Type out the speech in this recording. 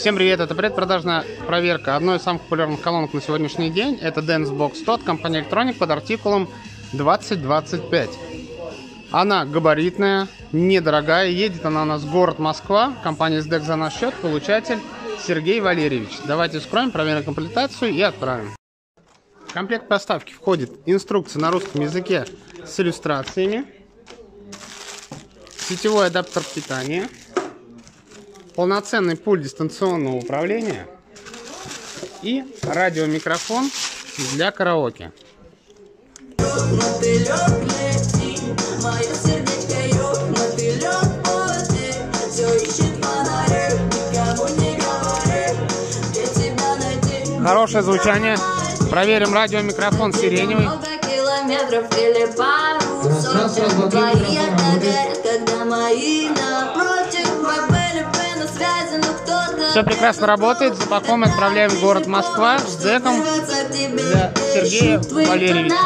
Всем привет, это предпродажная проверка одной из самых популярных колонок на сегодняшний день. Это Dance Box 100 от компании Electronic под артикулом 2025. Она габаритная, недорогая, едет она у нас в город Москва, компания SDEC за наш счет, получатель Сергей Валерьевич. Давайте скроем, проверим комплектацию и отправим. В комплект поставки входит инструкция на русском языке с иллюстрациями, сетевой адаптер питания, полноценный пульт дистанционного управления и радиомикрофон для караоке. Хорошее звучание. Проверим радиомикрофон сиреневый. Все прекрасно работает. Запаком отправляем в город Москва с деком для Сергея Валерьевича.